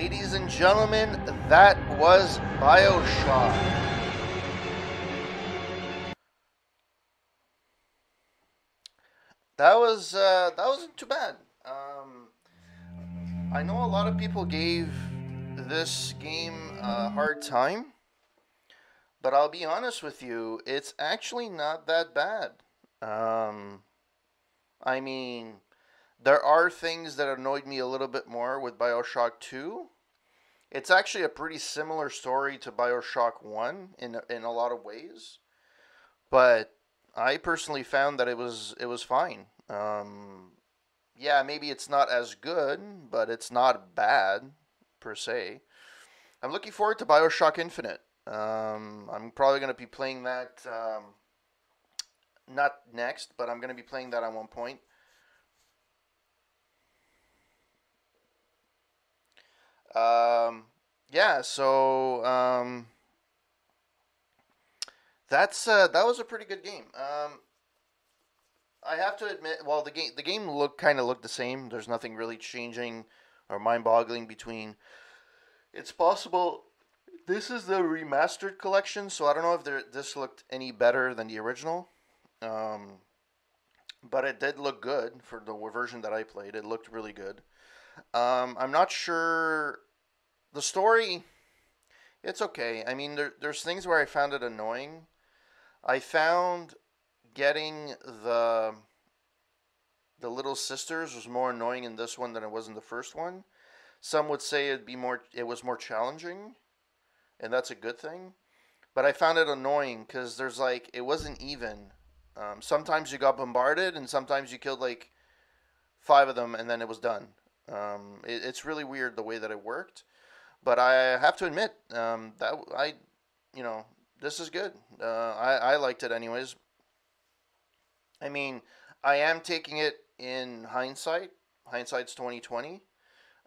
Ladies and gentlemen, that was Bioshock. That was uh, that wasn't too bad. Um, I know a lot of people gave this game a hard time, but I'll be honest with you, it's actually not that bad. Um, I mean, there are things that annoyed me a little bit more with Bioshock 2. It's actually a pretty similar story to Bioshock 1 in, in a lot of ways. But I personally found that it was it was fine. Um, yeah, maybe it's not as good, but it's not bad per se. I'm looking forward to Bioshock Infinite. Um, I'm probably going to be playing that um, not next, but I'm going to be playing that at one point. Um, yeah, so um, that's uh, that was a pretty good game. Um, I have to admit, well, the game the game looked kind of looked the same. There's nothing really changing or mind-boggling between. It's possible this is the remastered collection, so I don't know if there, this looked any better than the original. Um, but it did look good for the version that I played. It looked really good. Um, I'm not sure. The story, it's okay. I mean, there, there's things where I found it annoying. I found getting the the little sisters was more annoying in this one than it was in the first one. Some would say it'd be more it was more challenging, and that's a good thing. But I found it annoying because there's like it wasn't even. Um, sometimes you got bombarded, and sometimes you killed like five of them, and then it was done. Um, it, it's really weird the way that it worked, but I have to admit um, that I, you know, this is good. Uh, I I liked it anyways. I mean, I am taking it in hindsight. Hindsight's twenty twenty.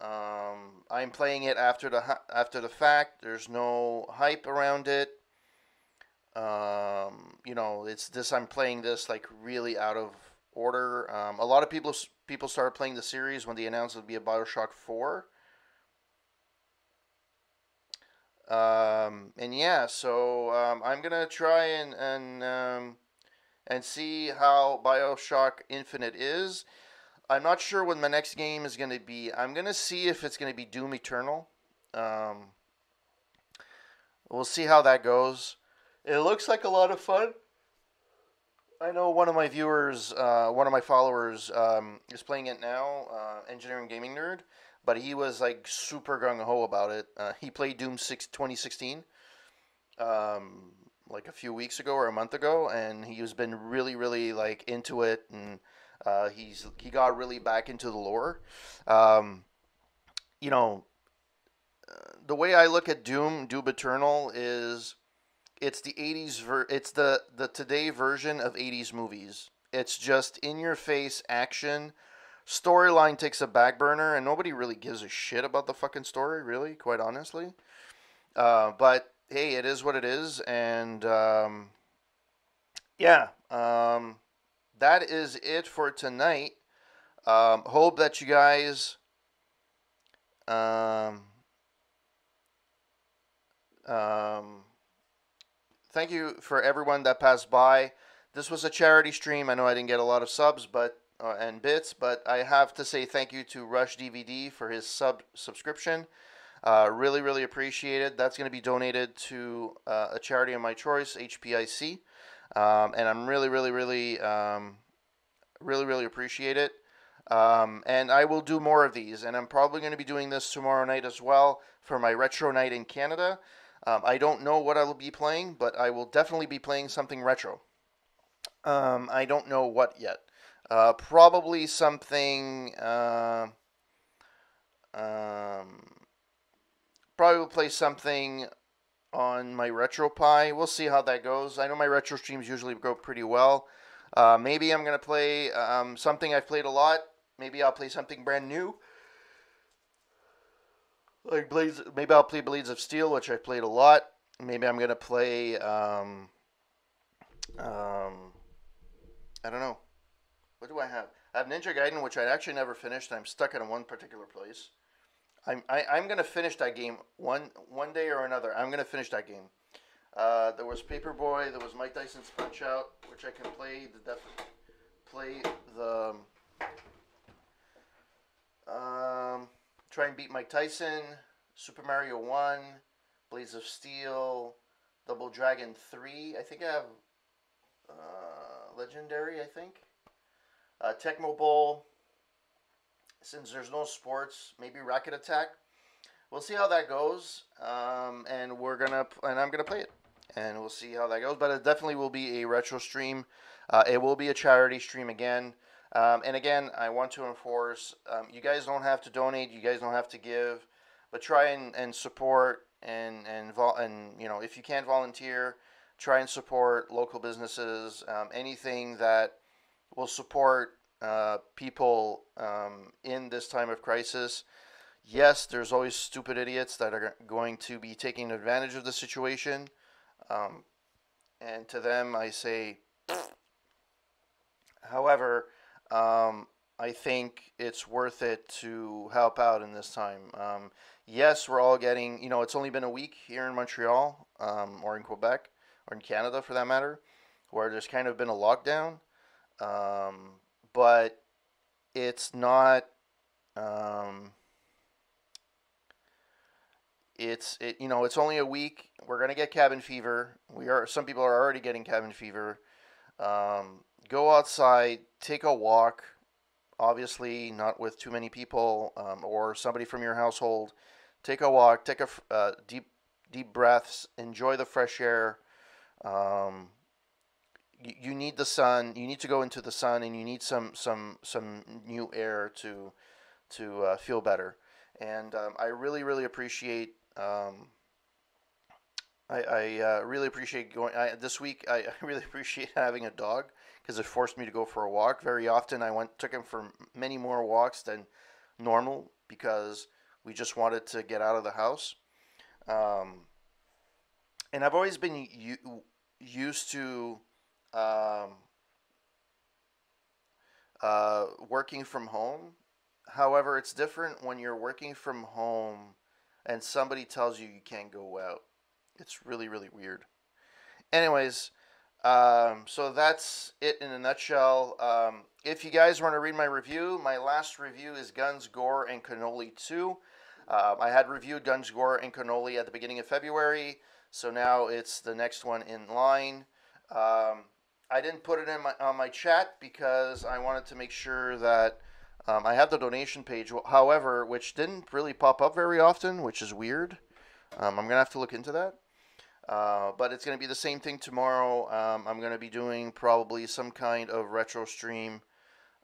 Um, I'm playing it after the after the fact. There's no hype around it. Um, you know, it's this. I'm playing this like really out of order. Um, a lot of people people started playing the series when they announced it would be a Bioshock Four. Um, and yeah, so um, I'm gonna try and and um, and see how Bioshock Infinite is. I'm not sure when my next game is gonna be. I'm gonna see if it's gonna be Doom Eternal. Um, we'll see how that goes. It looks like a lot of fun. I know one of my viewers, uh, one of my followers, um, is playing it now. Uh, Engineering Gaming Nerd, but he was like super gung ho about it. Uh, he played Doom 6 2016, um, like a few weeks ago or a month ago, and he's been really, really like into it, and uh, he's he got really back into the lore. Um, you know, uh, the way I look at Doom, Doom Eternal is it's the 80s ver- it's the the today version of 80s movies. It's just in your face action. Storyline takes a back burner and nobody really gives a shit about the fucking story really quite honestly. Uh, but hey it is what it is and um, yeah um, that is it for tonight. Um, hope that you guys um, um, thank you for everyone that passed by. This was a charity stream. I know I didn't get a lot of subs, but uh, and bits, but I have to say thank you to Rush DVD for his sub subscription. Uh, really, really appreciate it. That's going to be donated to uh, a charity of my choice, HPIC, um, and I'm really, really, really, um, really, really appreciate it. Um, and I will do more of these, and I'm probably going to be doing this tomorrow night as well for my retro night in Canada. Um, I don't know what I will be playing, but I will definitely be playing something retro. Um, I don't know what yet. Uh, probably something. Uh, um, probably will play something on my RetroPie. We'll see how that goes. I know my retro streams usually go pretty well. Uh, maybe I'm gonna play um, something I've played a lot. Maybe I'll play something brand new like Blades. Maybe I'll play Blades of Steel, which I played a lot. Maybe I'm gonna play. Um, um, I don't know. What do I have? I have Ninja Gaiden, which I actually never finished. I'm stuck in one particular place. I'm I, I'm gonna finish that game one one day or another. I'm gonna finish that game. Uh, there was Paperboy. There was Mike Tyson's Punch Out, which I can play the def- play the um, try and beat Mike Tyson. Super Mario One, Blades of Steel, Double Dragon Three. I think I have uh, Legendary. I think uh, Tecmo Bowl. Since there's no sports, maybe Racket Attack. We'll see how that goes, um, and we're gonna and I'm gonna play it, and we'll see how that goes. But it definitely will be a retro stream. Uh, it will be a charity stream again. Um, and again, I want to enforce um, you guys don't have to donate, you guys don't have to give, but try and, and support and and vol- and you know if you can't volunteer, try and support local businesses, um, anything that will support uh, people um, in this time of crisis. Yes, there's always stupid idiots that are going to be taking advantage of the situation, um, and to them I say. However, um, I think it's worth it to help out in this time. Um, yes, we're all getting, you know, it's only been a week here in Montreal um, or in Quebec or in Canada for that matter, where there's kind of been a lockdown. Um, but it's not. Um, it's it you know it's only a week. We're gonna get cabin fever. We are some people are already getting cabin fever. Um, go outside, take a walk. Obviously, not with too many people um, or somebody from your household. Take a walk. Take a uh, deep deep breaths. Enjoy the fresh air. Um, you, you need the sun. You need to go into the sun, and you need some some some new air to to uh, feel better. And um, I really really appreciate. Um, I, I uh, really appreciate going I, this week. I, I really appreciate having a dog because it forced me to go for a walk. Very often, I went took him for many more walks than normal because we just wanted to get out of the house. Um, and I've always been u- used to um, uh, working from home. However, it's different when you're working from home and somebody tells you you can't go out. It's really, really weird. Anyways, um, so that's it in a nutshell. Um, if you guys want to read my review, my last review is Guns, Gore, and Cannoli 2. Um, I had reviewed Guns, Gore, and Cannoli at the beginning of February, so now it's the next one in line. Um, I didn't put it in my, on my chat because I wanted to make sure that um, I have the donation page, however, which didn't really pop up very often, which is weird. I'm going to have to look into that. Uh, but it's going to be the same thing tomorrow. Um, I'm going to be doing probably some kind of retro stream,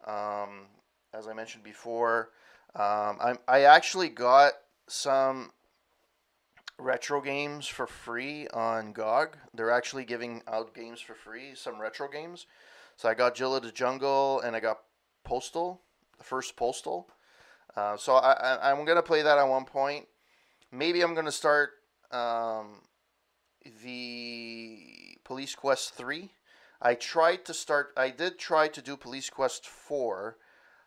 um, as I mentioned before. Um, i I actually got some retro games for free on GOG. They're actually giving out games for free, some retro games. So I got Jill of the Jungle and I got Postal, the first Postal. Uh, so I, I, am going to play that at one point. Maybe I'm going to start um, the Police Quest 3. I tried to start, I did try to do Police Quest 4.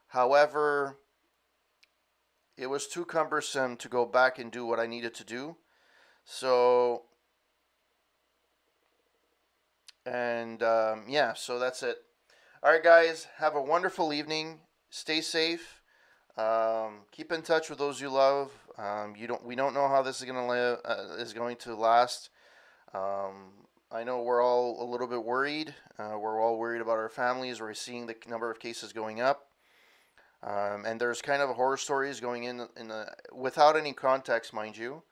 However, it was too cumbersome to go back and do what I needed to do. So, and um, yeah, so that's it. All right, guys, have a wonderful evening. Stay safe. Um, keep in touch with those you love. Um, you don't. We don't know how this is gonna live. Uh, is going to last. Um, I know we're all a little bit worried. Uh, we're all worried about our families. We're seeing the number of cases going up, um, and there's kind of horror stories going in in the without any context, mind you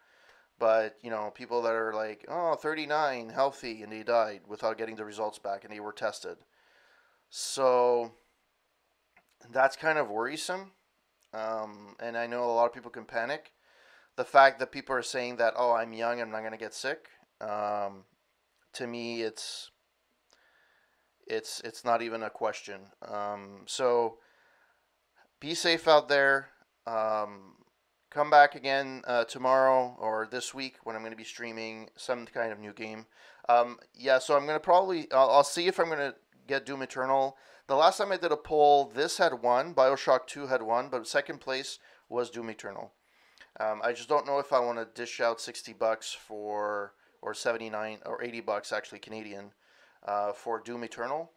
but you know people that are like oh 39 healthy and they died without getting the results back and they were tested so that's kind of worrisome um, and i know a lot of people can panic the fact that people are saying that oh i'm young i'm not going to get sick um, to me it's it's it's not even a question um, so be safe out there um, come back again uh, tomorrow or this week when I'm going to be streaming some kind of new game. Um, yeah, so I'm going to probably, I'll, I'll, see if I'm going to get Doom Eternal. The last time I did a poll, this had won, Bioshock 2 had won, but second place was Doom Eternal. Um, I just don't know if I want to dish out sixty bucks for or seventy nine or eighty bucks actually Canadian uh, for Doom Eternal.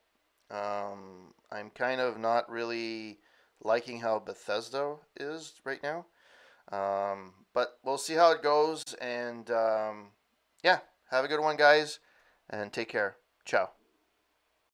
Um, I'm kind of not really liking how Bethesda is right now. Um, but we'll see how it goes. And um, yeah, have a good one, guys, and take care. Ciao.